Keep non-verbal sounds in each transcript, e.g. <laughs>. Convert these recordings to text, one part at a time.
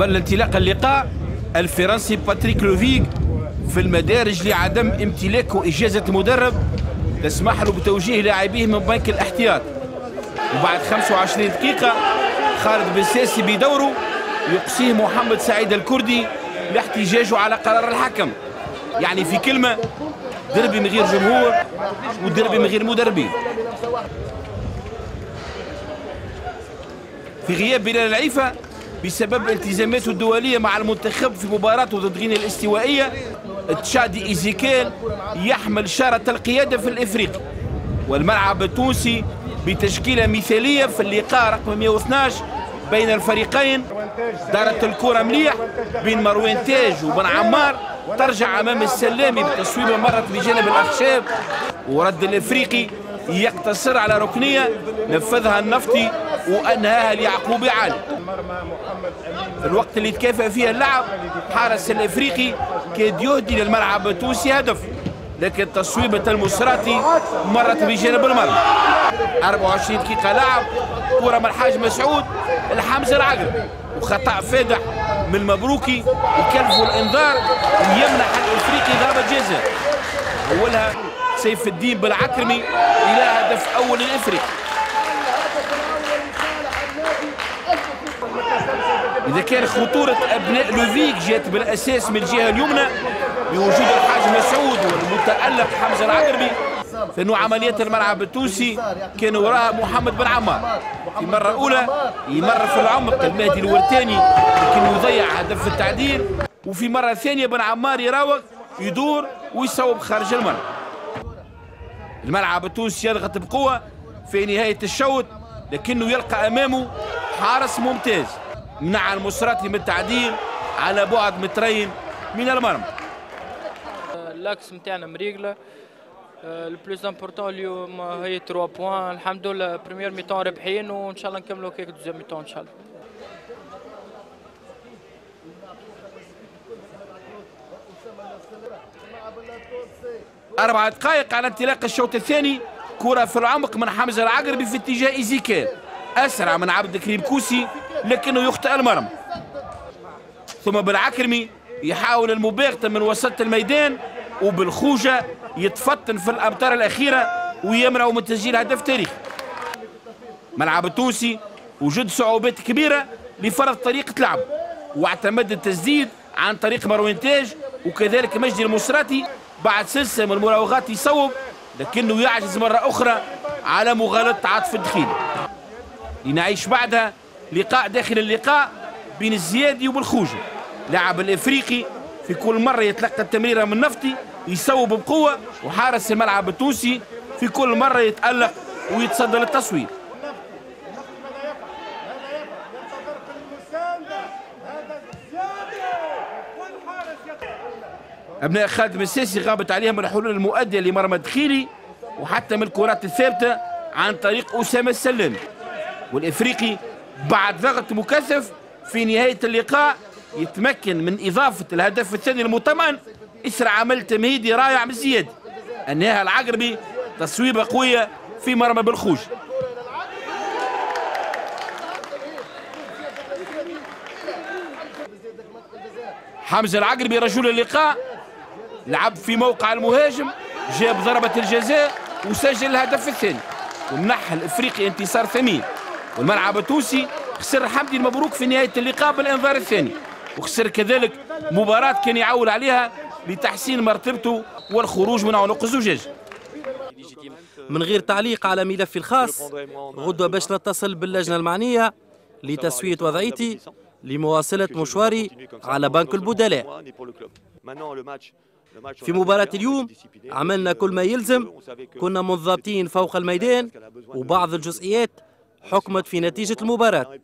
قبل انطلاق اللقاء الفرنسي باتريك لوفيغ في المدارج لعدم امتلاكه إجازة مدرب تسمح له بتوجيه لاعبيه من بنك الاحتياط. وبعد 25 دقيقة خالد بن ساسي بدوره يقصيه محمد سعيد الكردي لاحتجاجه على قرار الحكم. يعني في كلمة دربي من غير جمهور ودربي من غير مدربين. في غياب بلال العيفة بسبب التزاماته الدولية مع المنتخب في مباراته ضد غينيا الاستوائية تشادي إيزيكيل يحمل شارة القيادة في الإفريقي. والملعب التونسي بتشكيلة مثالية في اللقاء رقم 112 بين الفريقين. دارت الكرة مليح بين مروان تاج وبن عمار. ترجع أمام السلامي بتصويبة مرت بجانب الأخشاب. ورد الإفريقي يقتصر على ركنية نفذها النفطي. وأنهاها ليعقوب علي في الوقت اللي تكافئ فيه اللعب حارس الإفريقي كاد يهدي للملعب التونسي هدف لكن تصويبة المصراتي مرت بجانب المرمى. 24 دقيقة لعب كرة من الحاج مسعود الحمزة العقرب وخطأ فادح من مبروكي يكلفوا الإنذار ويمنح الإفريقي ضربة جزاء أولها سيف الدين بالعكرمي إلى هدف أول الافريقي إذا كان خطورة أبناء لوفيك جات بالأساس من الجهة اليمنى بوجود الحاج مسعود والمتألق حمزة العقربي فإنه عمليات الملعب التونسي كان وراها محمد بن عمار. في مرة أولى يمر في العمق المهدي الورتاني لكن يضيع هدف التعديل. وفي مرة ثانية بن عمار يراوغ يدور ويصوب خارج الملعب. الملعب التونسي يضغط بقوة في نهاية الشوط لكنه يلقى أمامه حارس ممتاز. منع المصراتي من التعديل على بعد مترين من المرمى. l'axe نتاعنا مريقلة. le plus important اليوم هي 3 points الحمد لله première mi-temps رابحين وإن شاء الله نكملوا كيك دوزيام ميتون إن شاء الله. أربع دقائق على انطلاق الشوط الثاني. كرة في العمق من حمزة العقربي في اتجاه إيزيكيل. أسرع من عبد الكريم كوسي لكنه يخطئ المرمى. ثم بالعكرمي يحاول المباغتة من وسط الميدان وبالخوجة يتفطن في الأمتار الأخيرة ويمنع من تسجيل هدف تاريخي. ملعب التونسي وجد صعوبات كبيرة لفرض طريقة لعب واعتمد التسديد عن طريق مروان تاج وكذلك مجدي المصراتي بعد سلسلة من المراوغات يصوب لكنه يعجز مرة أخرى على مغالطة عاطف الدخيل. لنعيش بعدها لقاء داخل اللقاء بين الزيادي وبالخوجة لاعب الإفريقي في كل مرة يتلقى التمريرة من نفطي يصوب بقوة وحارس الملعب التونسي في كل مرة يتألق ويتصدى للتصوير. أبناء خالد مساسي غابت عليهم الحلول المؤدية لمرمى دخيلي وحتى من الكرات الثابتة عن طريق أسامة السلامي والإفريقي بعد ضغط مكثف في نهاية اللقاء يتمكن من إضافة الهدف الثاني المطمئن اثر عمل تمهيدي رائع من زياد. انهاها العقربي تصويبة قوية في مرمى بالخوج حمزة العقربي رجل اللقاء لعب في موقع المهاجم جاب ضربة الجزاء وسجل الهدف الثاني. ومنح الإفريقي انتصار ثمين. والملعب التونسي خسر حمدي المبروك في نهاية اللقاء بالانذار الثاني. وخسر كذلك مباراة كان يعول عليها لتحسين مرتبته والخروج من عنق الزجاج. من غير تعليق على ملفي الخاص غدوة باش نتصل باللجنة المعنية لتسوية وضعيتي لمواصلة مشواري على بنك البدلاء. في مباراة اليوم عملنا كل ما يلزم كنا منضبطين فوق الميدان وبعض الجزئيات حكمت في نتيجة المباراة.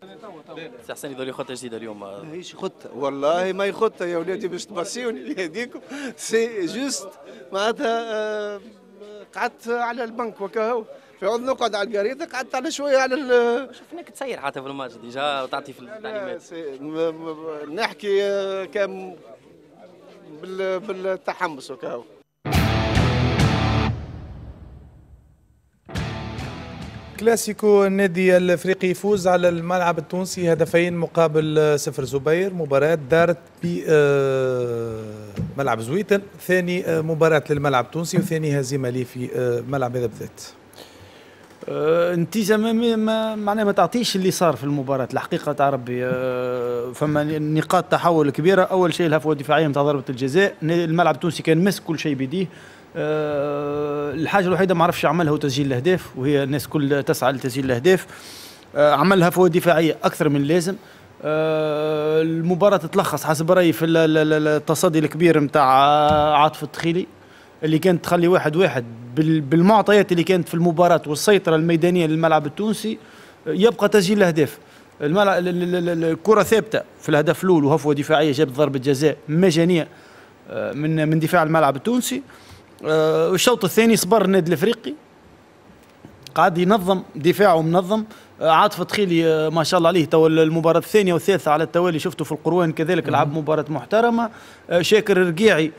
سي حسين يدور خطة جديدة اليوم. ماهيش خطة. والله ما خطة يا ولادي باش تبصيوني يهديكم c'est juste. معناتها آه، قعدت على البنك وكهو في عوض نقعد على القريطة قعدت على شوية على ال شفناك تسير حتى في الماتش déjà وتعطي في التعليمات. نحكي آه، كم بالتحمس وكهو كلاسيكو النادي الإفريقي يفوز على الملعب التونسي هدفين مقابل صفر زبير مباراة دارت ب آه، ملعب زويتن ثاني آه، مباراة للملعب التونسي وثاني هزيمة لي في آه، ملعب هذا بالذات. النتيجه ما معناها ما تعطيش اللي صار في المباراة الحقيقة تاع ربي. فما نقاط تحول كبيرة. أول شيء الهفوة الدفاعية نتاع ضربه الجزاء الملعب التونسي كان مسك كل شيء بيديه. الحاجة الوحيدة ما عرفش عملها هو تسجيل الأهداف وهي الناس كل تسعى لتسجيل الأهداف. آه، عملها فوق دفاعية أكثر من اللازم. آه، المباراة تتلخص حسب رأيي في التصدي الكبير نتاع عاطف التخيلي اللي كانت تخلي واحد واحد بالمعطيات اللي كانت في المباراة والسيطرة الميدانية للملعب التونسي يبقى تسجيل الأهداف. الكرة ثابتة في الهدف الأول وهفوة دفاعية جابت ضربة جزاء مجانية من من دفاع الملعب التونسي. آه، الشوط الثاني صبر النادي الإفريقي. قاعد ينظم دفاعه منظم. آه، عاطف تخيلي آه، ما شاء الله عليه تو المباراة الثانية والثالثة على التوالي شفته في القروان كذلك لعب مباراة محترمة. شاكر الرقيعي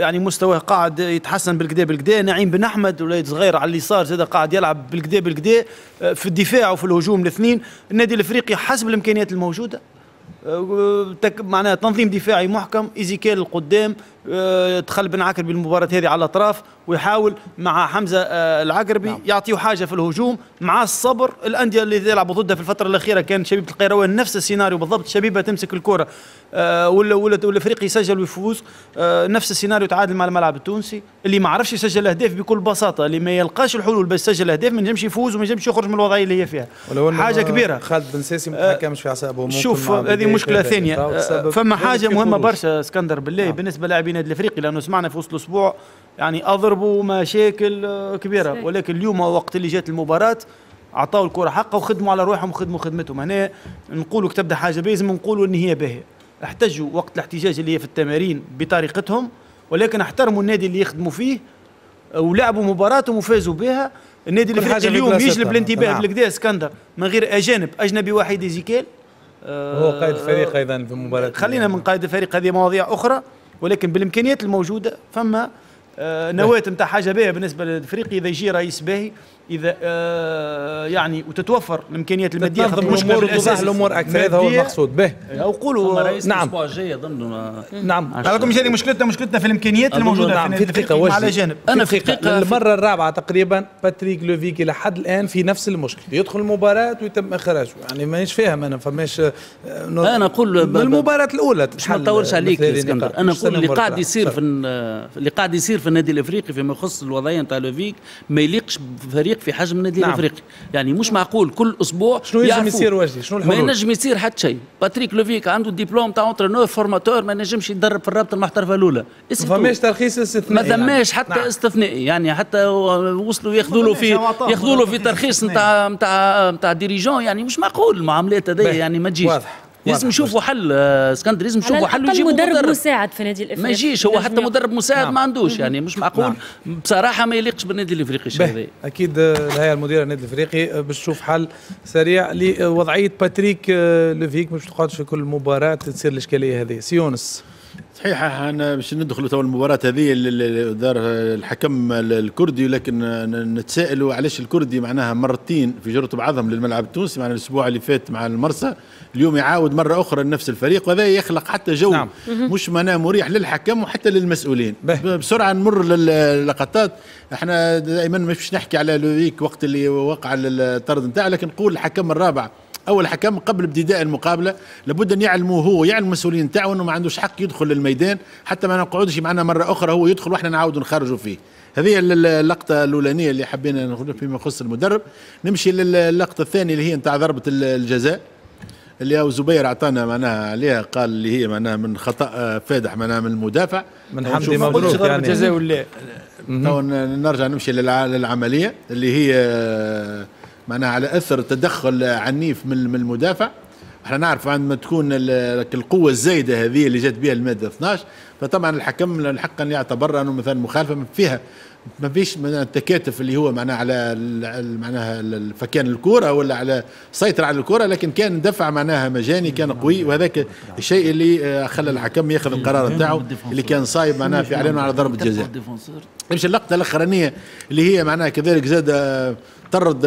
يعني مستواه قاعد يتحسن بالكدا بالكدا نعيم بن أحمد ولاد صغير على اليسار زاد قاعد يلعب بالكدا بالكدا في الدفاع وفي الهجوم الاثنين. النادي الإفريقي حسب الإمكانيات الموجودة. معناها تنظيم دفاعي محكم إيزيكيل القدام آه، دخل بن عكر بالمباراة هذه على الأطراف ويحاول مع حمزة آه، العقربي نعم. يعطيه حاجة في الهجوم مع الصبر. الأندية اللي يلعبوا ضدها في الفترة الأخيرة كان شبيبة القيروان نفس السيناريو بالضبط شبيبة تمسك الكرة آه، ولا ولا الافريقي يسجل ويفوز نفس السيناريو تعادل مع الملعب التونسي اللي ما عرفش يسجل أهداف بكل بساطة اللي ما يلقاش الحلول باش يسجل أهداف ما ينجمش يفوز وما ينجمش يخرج من الوضعية اللي هي فيها. حاجة كبيرة. خالد بن ساسي ما تحكمش في اعصابه شوف هذه مشكله ثانية. فما حاجة مهمة برشا اسكندر بالله. نعم. بالنسبة لاعبين الإفريقي لأنه سمعنا في وسط الأسبوع يعني أضربوا مشاكل آه، كبيرة. ولكن اليوم وقت اللي جات المباراة اعطاوا الكرة حقها وخدموا على روحهم وخدموا خدمتهم. هنا نقولوا كتبدا حاجة لازم نقولوا إن هي باهية. احتجوا وقت الاحتجاج اللي هي في التمارين بطريقتهم ولكن احترموا النادي اللي يخدموا فيه ولعبوا مباراتهم وفازوا بها. النادي الإفريقي اليوم يجلب الانتباه نعم. بالكدا اسكندر من غير أجانب أجنبي واحد إيزيكيل. هو قائد الفريق أيضا في المباراه خلينا من قائد الفريق هذه مواضيع أخرى ولكن بالإمكانيات الموجودة فما نواه نتاع حاجة باهية بالنسبة للافريقي إذا يجي رئيس باهي إذا آه يعني وتتوفر الإمكانيات المادية خاطر الأمور توضح الأمور أكثر هذا هو المقصود. به وقولوا نعم. الأسبوع الجاي اظن نعم. على مش هذه مشكلتنا مشكلتنا في الإمكانيات الموجودة نعم. في دقيقة على جانب أنا في دقيقة المره الرابعة تقريبا باتريك لوفيك إلى حد الآن في نفس المشكل يدخل المباراة ويتم إخراجه. يعني مانيش فاهم أنا فماش آه، أنا نقول من المباراة الأولى مش ما نطولش عليك إسكندر. أنا نقول اللي قاعد يصير في اللي قاعد يصير في النادي الإفريقي فيما يخص الوضعية نتاع لوفيك ما يليقش بفريق في حجم النادي نعم. الإفريقي. يعني مش معقول كل أسبوع شنو ينجم يصير وجدي شنو الحلول؟ ما ينجم يصير حتى شيء. باتريك لوفيك عنده ديبلوم تاع entraîneur formateur ما ينجمش يدرب في الرابطة المحترفة الأولى. ما فماش ترخيص استثنائي ما ثماش يعني. حتى نعم. استثنائي. يعني حتى وصلوا ياخذوا له في ياخذوا له في ترخيص نتاع نتاع نتاع dirigeant. يعني مش معقول المعاملات هذه يعني ما تجيش. واضح. لازم نشوفوا حل آه، اسكندر لازم نشوفوا حل ويجيبوا مدرب, مدرب. مساعد في نادي الإفريقي. ما يجيش هو حتى مدرب مساعد نعم. ما عندوش يعني مش معقول. نعم. بصراحة ما يليقش بالنادي الإفريقي الشيء هذا أكيد آه، الهيئة المديرة للنادي الإفريقي آه، باش تشوف حل سريع لوضعية باتريك لوفيك. باش تقعدش في كل مباراه تصير الإشكالية هذه. سيونس. صحيح إحنا باش ندخلوا تو المباراة هذه اللي دار الحكم الكردي لكن نتسائلوا علاش الكردي معناها مرتين في جرة بعضهم للملعب التونسي معنا الأسبوع اللي فات مع المرسى اليوم يعاود مرة أخرى لنفس الفريق وهذا يخلق حتى جو نعم. مش معناه مريح للحكم وحتى للمسؤولين به. بسرعة نمر للقطات إحنا دائما مش نحكي على لويك وقت اللي وقع الطرد نتاعه لكن نقول الحكم الرابع اول حكم قبل ابتداء المقابلة لابد أن يعلموا هو يعلم المسؤولين تاعه انه ما عندوش حق يدخل للميدان حتى ما نقعدش معنا مرة أخرى هو يدخل وإحنا نعاودوا نخرجوا فيه. هذه اللقطة الأولانية اللي حبينا نقول فيما يخص المدرب. نمشي للقطة الثانية اللي هي نتاع ضربة الجزاء اللي هو زبير أعطانا معناها عليها قال اللي هي معناها من خطأ فادح معناها من المدافع. من حمدي مبروك يعني. جزاء ولا نرجع نمشي للعملية اللي هي معناها على أثر تدخل عنيف من المدافع. إحنا نعرف عندما تكون القوة الزايدة هذه اللي جات بها المادة 12 فطبعا الحكم الحق أن يعتبر أنه مثلا مخالفة فيها ما فيش التكاتف اللي هو معناها على معناها فكان الكورة ولا على سيطر على الكورة لكن كان دفع معناها مجاني كان قوي. وهذاك الشيء اللي آه، خلى الحكم يأخذ القرار نتاعو اللي كان صايب معناها في اعلانه على ضربة جزاء. مش اللقطة الأخرانية اللي هي معناها كذلك زاد طرد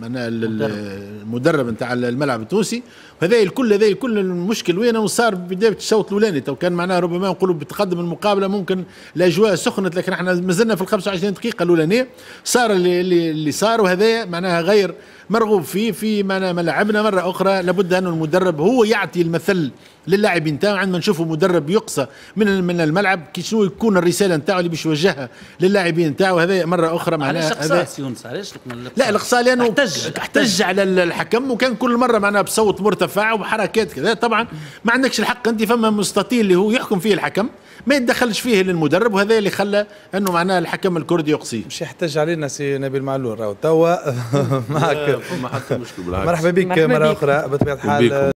معناها المدرب. نتاع الملعب التونسي. وهذا الكل هذا الكل المشكل وين؟ وصار بداية الشوط الأولاني. تو كان معناها ربما نقولوا بتقدم المقابلة ممكن الأجواء سخنت لكن إحنا مازلنا في ال 25 دقيقة الأولانية. صار اللي, اللي صار وهذا معناها غير مرغوب فيه في ملعبنا مرة أخرى. لابد أن المدرب هو يعطي المثل للاعبين نتاعو عندما نشوفوا مدرب يقصى من من الملعب كي شنو يكون الرسالة نتاعو اللي باش يوجهها للاعبين نتاعو هذا مرة أخرى معناها هذا يونس؟ علاش لا الاقصاء لأنه احتج احتج على الحكم وكان كل مرة معناها بصوت مرتفع وبحركات كذا. طبعا ما عندكش الحق أنت فما مستطيل اللي هو يحكم فيه الحكم ما يتدخلش فيه للمدرب وهذا اللي خلى أنه معناها الحكم الكردي يقصي. مش يحتج علينا سي نبيل معلول راهو توا. <laughs> معك. ما حتى مشكل مرحبا بك مرة أخرى بطبيعة الحال.